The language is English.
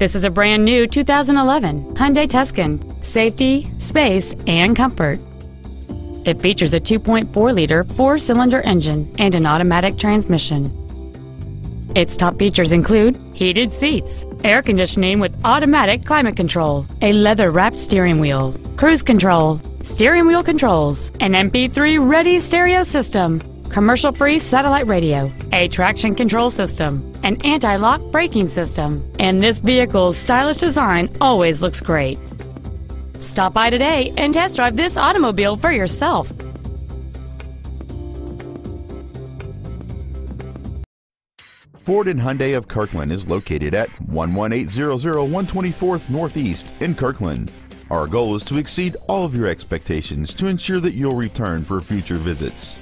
This is a brand new 2011 Hyundai Tucson. Safety, space, and comfort. It features a 2.4-liter four-cylinder engine and an automatic transmission. Its top features include heated seats, air conditioning with automatic climate control, a leather-wrapped steering wheel, cruise control, steering wheel controls, an MP3 ready stereo system, commercial free satellite radio, a traction control system, an anti lock braking system, and this vehicle's stylish design always looks great. Stop by today and test drive this automobile for yourself. Ford and Hyundai of Kirkland is located at 11800 124th Northeast in Kirkland. Our goal is to exceed all of your expectations to ensure that you'll return for future visits.